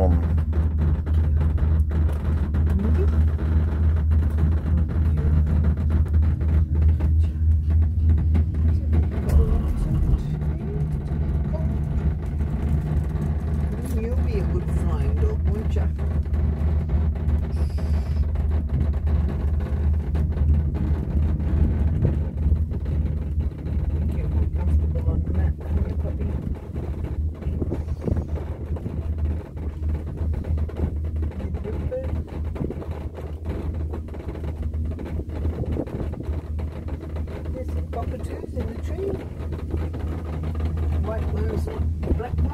You'll be a good flying dog, won't? Cockatoos in the tree. White ones, the black ones.